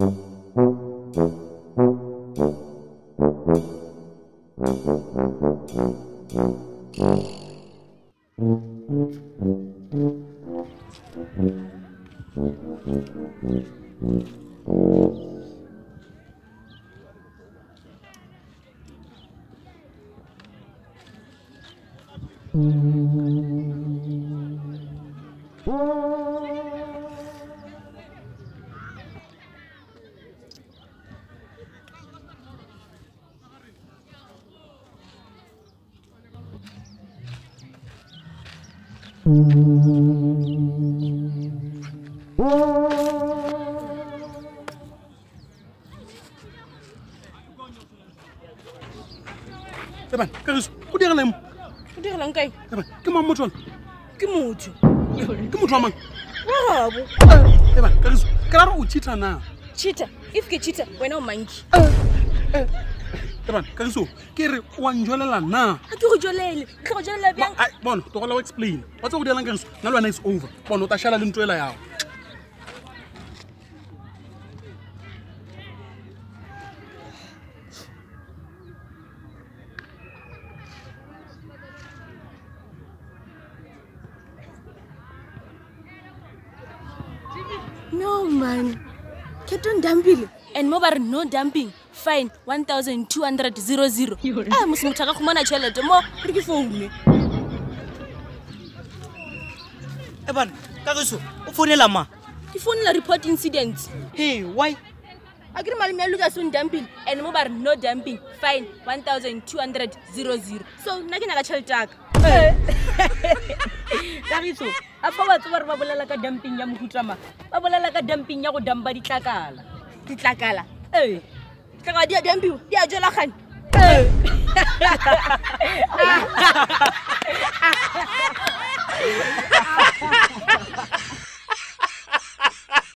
Mm-hmm. ebane kagiso go diragela mo go diragelang kae ebane ke mang motho ona ke motho ke motho wa mang arabo ebane eh, kagiso ke ra re o cheata na cheata if ke cheata wena o manke eh, eh, tebane kagiso ke re wa njolela na a ke go jolele ke go jolela bjang bona togela go explain wa tse go dialang kagiso nna le is over bona o ta šala le nto ela ya no man ke tong dumpile and mo ba re no dumping fine 1200 00 a mose motho a ka kgomana tšhelete mo re ke foune e bana ka geso o founela ma ke founela report incident he why a kere malemi a lucason dumping and mo ba re no dumping fine 1200 00 so nna ke naka tšhelete aka eh. kagiso a fa batse bare ba bolela ka dumping ya mohutama ba bolela ka dumping ya go damba ditlakala ditlakala ee eh. Kakadia dambiu dia jolakan. Ah. Eh.